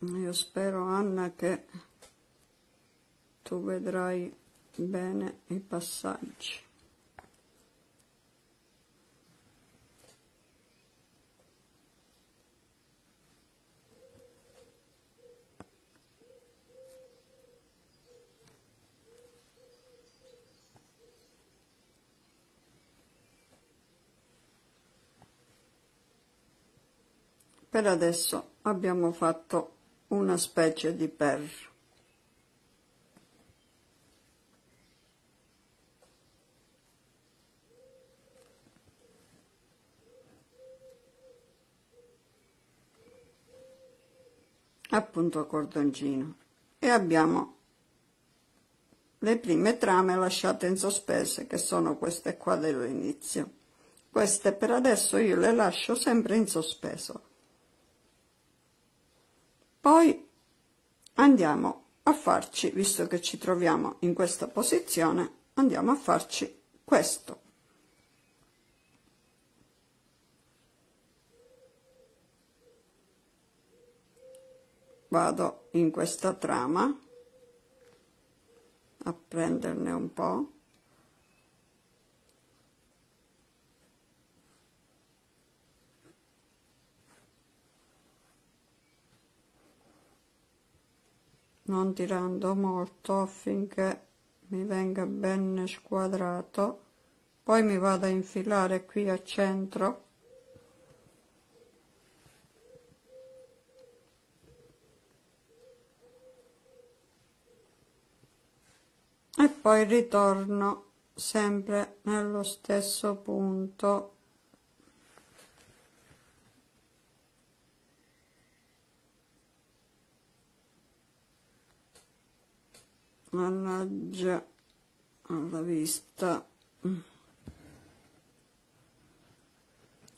io spero Anna che tu vedrai bene i passaggi. Per adesso abbiamo fatto una specie di per. Appunto cordoncino. E abbiamo le prime trame lasciate in sospese che sono queste qua dell'inizio. Queste per adesso io le lascio sempre in sospeso poi andiamo a farci visto che ci troviamo in questa posizione andiamo a farci questo. Vado in questa trama a prenderne un po' non tirando molto affinché mi venga ben squadrato. Poi mi vado a infilare qui a centro. E poi ritorno sempre nello stesso punto mannaggia alla vista.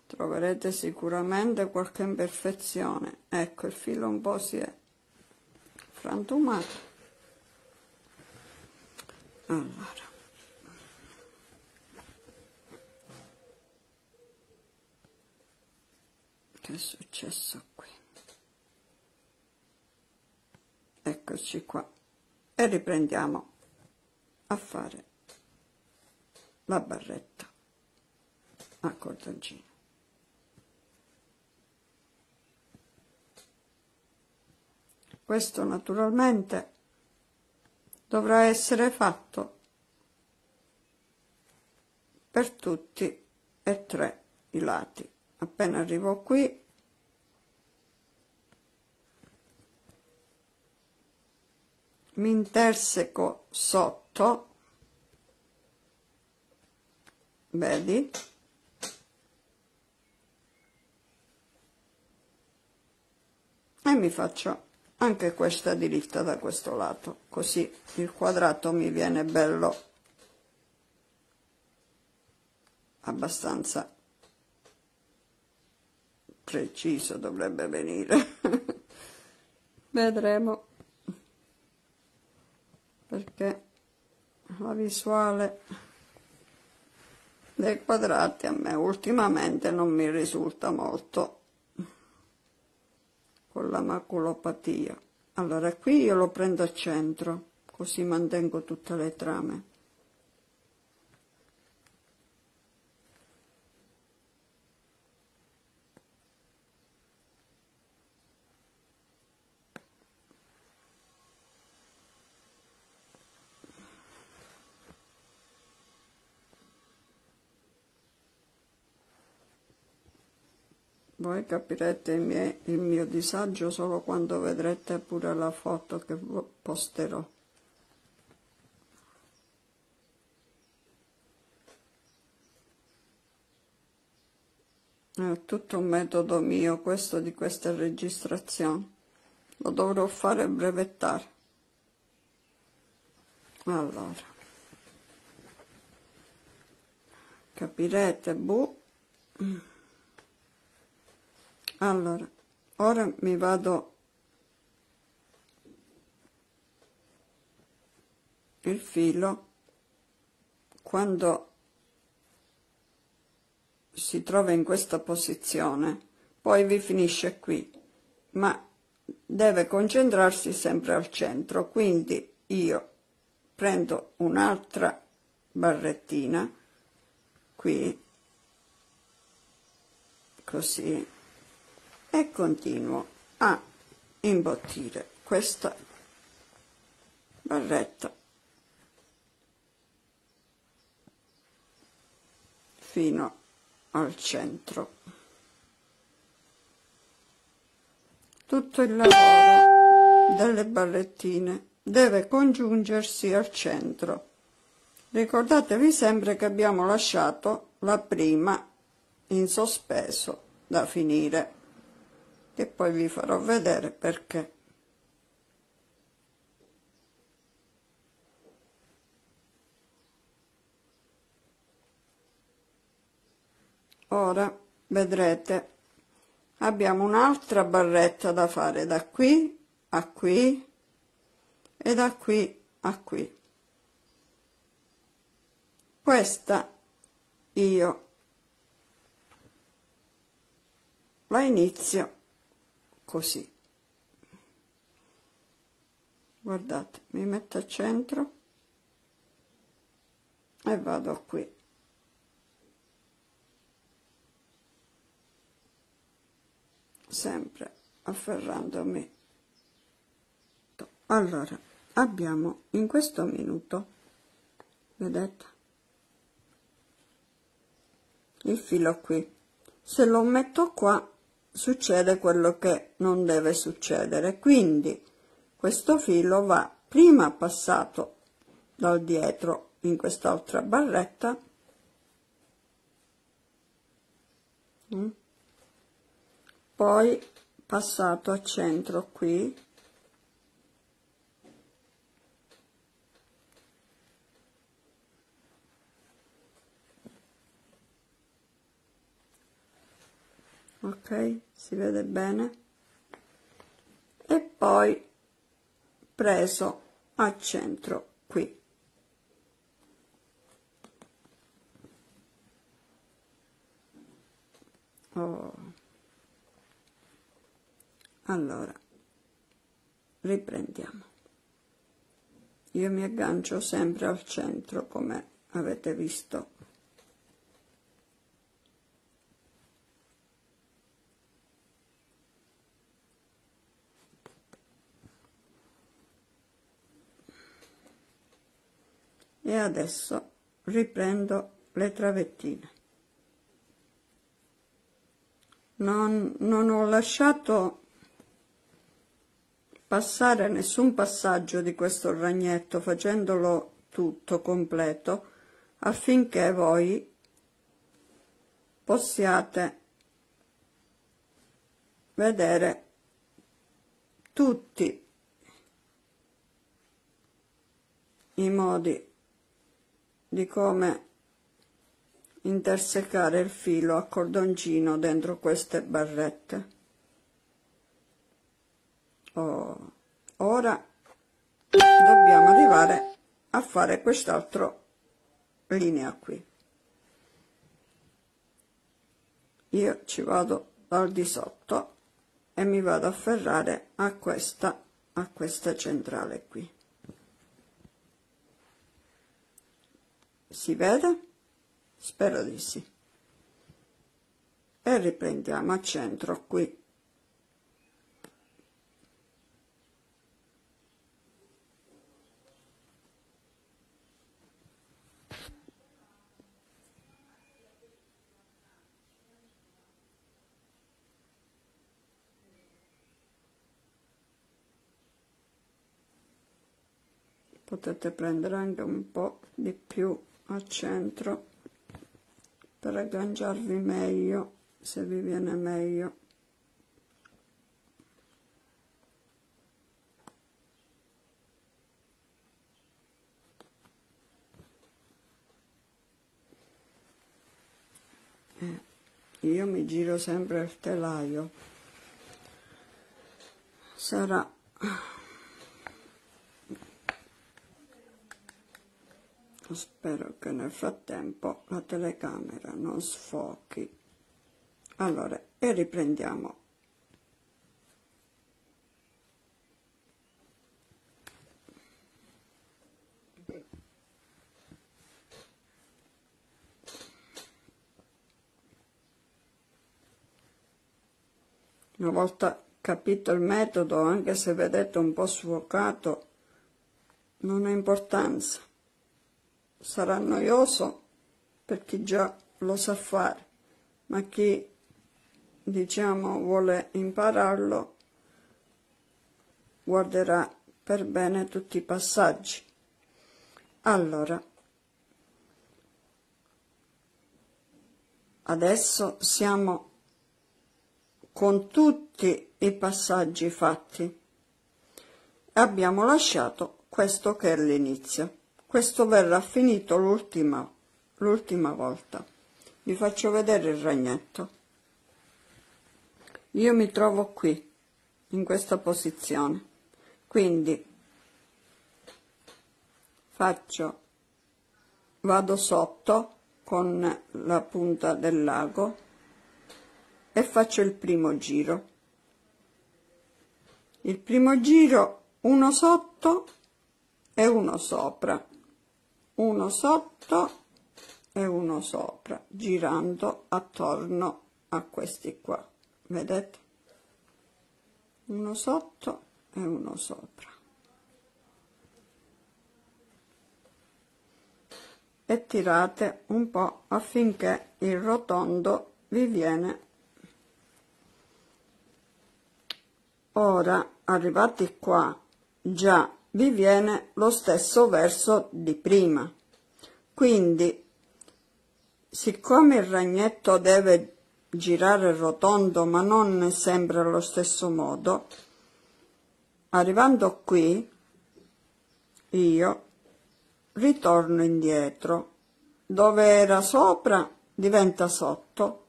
Troverete sicuramente qualche imperfezione. Ecco il filo un po' si è frantumato. Allora. Che è successo qui? Eccoci qua e riprendiamo. A fare la barretta. A cordoncino. Questo naturalmente dovrà essere fatto per tutti e tre i lati. Appena arrivo qui mi interseco sotto vedi? E mi faccio anche questa diritta da questo lato così il quadrato mi viene bello abbastanza preciso dovrebbe venire. Vedremo perché la visuale dei quadrati a me ultimamente non mi risulta molto con la maculopatia. Allora qui io lo prendo a centro così mantengo tutte le trame voi capirete mio, il mio disagio solo quando vedrete pure la foto che posterò. È tutto un metodo mio questo di queste registrazioni. Lo dovrò fare brevettare. Allora. Capirete, boh allora ora mi vado il filo quando si trova in questa posizione. Poi vi finisce qui ma deve concentrarsi sempre al centro. Quindi io prendo un'altra barrettina qui così e continuo a imbottire questa barretta fino al centro. Tutto il lavoro delle barrettine deve congiungersi al centro. Ricordatevi sempre che abbiamo lasciato la prima in sospeso da finire che poi vi farò vedere perché. Ora vedrete. Abbiamo un'altra barretta da fare da qui a qui e da qui a qui. Questa io la inizio così. Guardate mi metto a centro e vado qui. Sempre afferrandomi. Allora abbiamo in questo minuto vedete? Il filo qui. Se lo metto qua succede quello che non deve succedere. Quindi questo filo va prima passato dal dietro in quest'altra barretta. Mm, poi passato a centro qui ok si vede bene. E poi preso a centro qui. Oh. allora riprendiamo. Io mi aggancio sempre al centro come avete visto e adesso riprendo le travettine. Non, non ho lasciato passare nessun passaggio di questo ragnetto facendolo tutto completo affinché voi possiate vedere tutti i modi di come intersecare il filo a cordoncino dentro queste barrette. Oh, ora dobbiamo arrivare a fare quest'altro linea qui. Io ci vado dal di sotto e mi vado a ferrare a questa a questa centrale qui si vede? spero di sì. E riprendiamo a centro qui. Potete prendere anche un po' di più al centro per agganciarvi meglio se vi viene meglio. Eh, io mi giro sempre il telaio. Sarà Ecco, spero che nel frattempo la telecamera non sfochi. Allora e riprendiamo. Una volta capito il metodo anche se vedete un po' sfocato non ha importanza sarà noioso per chi già lo sa fare ma chi diciamo vuole impararlo guarderà per bene tutti i passaggi. Allora adesso siamo con tutti i passaggi fatti. Abbiamo lasciato questo che è l'inizio questo verrà finito l'ultima l'ultima volta. Vi faccio vedere il ragnetto. Io mi trovo qui in questa posizione. Quindi faccio vado sotto con la punta del lago e faccio il primo giro. Il primo giro uno sotto e uno sopra uno sotto e uno sopra girando attorno a questi qua vedete? Uno sotto e uno sopra. E tirate un po' affinché il rotondo vi viene. Ora arrivati qua già vi viene lo stesso verso di prima. Quindi siccome il ragnetto deve girare rotondo ma non sempre allo stesso modo arrivando qui io ritorno indietro. Dove era sopra diventa sotto.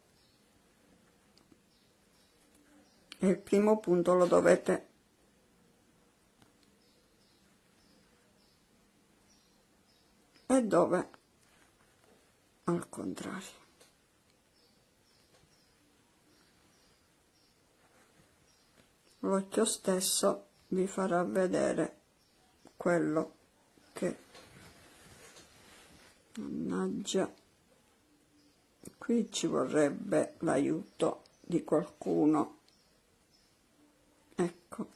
Il primo punto lo dovete e dove? Al contrario. L'occhio stesso vi farà vedere quello che mannaggia qui ci vorrebbe l'aiuto di qualcuno. Ecco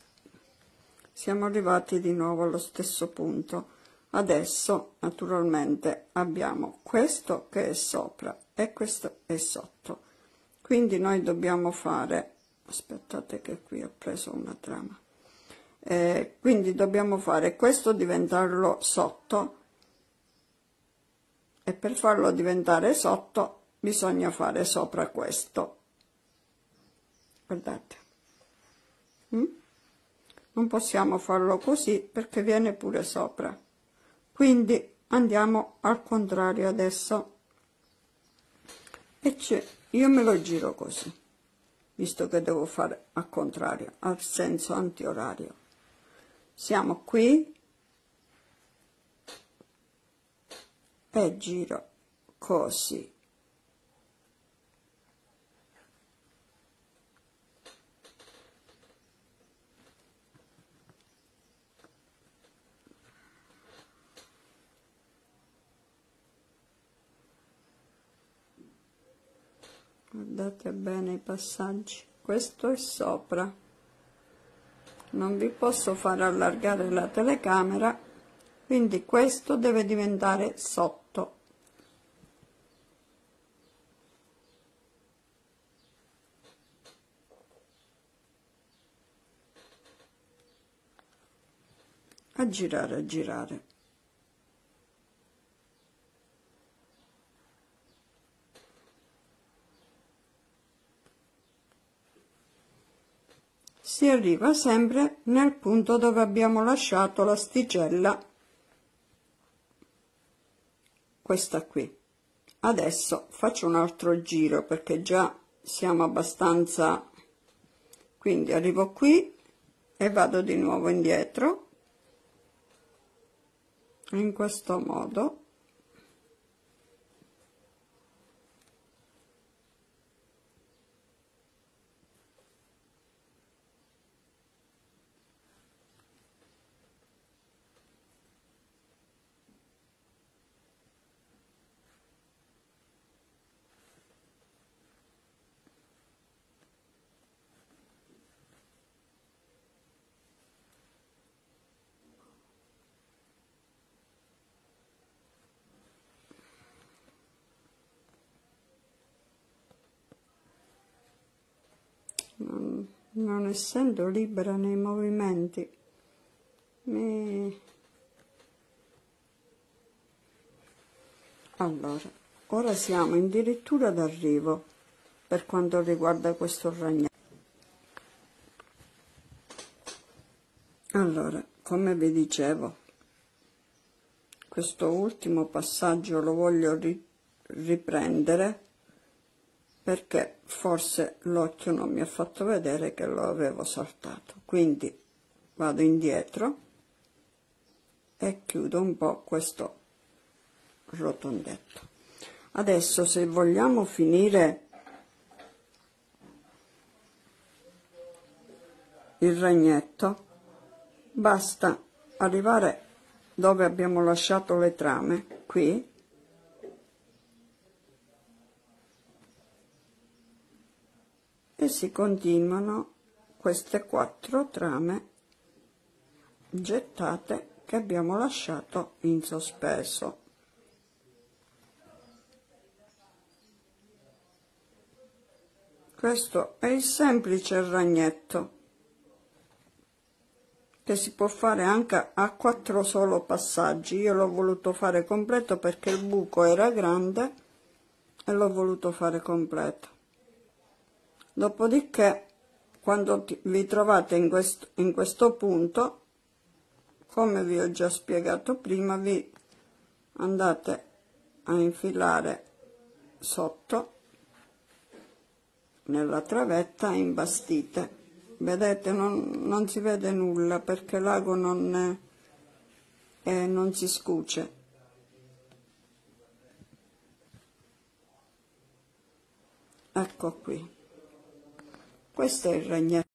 siamo arrivati di nuovo allo stesso punto adesso naturalmente abbiamo questo che è sopra e questo è sotto. Quindi noi dobbiamo fare aspettate che qui ho preso una trama eh, quindi dobbiamo fare questo diventarlo sotto. E per farlo diventare sotto bisogna fare sopra questo. Guardate. Mm? non possiamo farlo così perché viene pure sopra quindi andiamo al contrario adesso e io me lo giro così visto che devo fare al contrario, al senso antiorario. Siamo qui e giro così. Guardate bene i passaggi. Questo è sopra. Non vi posso far allargare la telecamera quindi questo deve diventare sotto. A girare a girare si arriva sempre nel punto dove abbiamo lasciato l'asticella. Questa qui. Adesso faccio un altro giro perché già siamo abbastanza quindi arrivo qui e vado di nuovo indietro. In questo modo non, non essendo libera nei movimenti mi... allora ora siamo addirittura d'arrivo per quanto riguarda questo ragnetto allora come vi dicevo questo ultimo passaggio lo voglio ri riprendere perché forse l'occhio non mi ha fatto vedere che lo avevo saltato. Quindi vado indietro e chiudo un po' questo rotondetto. Adesso se vogliamo finire il ragnetto basta arrivare dove abbiamo lasciato le trame qui e si continuano queste quattro trame gettate che abbiamo lasciato in sospeso. Questo è il semplice ragnetto che si può fare anche a quattro solo passaggi. Io l'ho voluto fare completo perché il buco era grande e l'ho voluto fare completo dopodiché quando vi trovate in questo, in questo punto come vi ho già spiegato prima vi andate a infilare sotto nella travetta e imbastite. Vedete non, non si vede nulla perché l'ago non, eh, non si scuce. Ecco qui questo è il ragnetto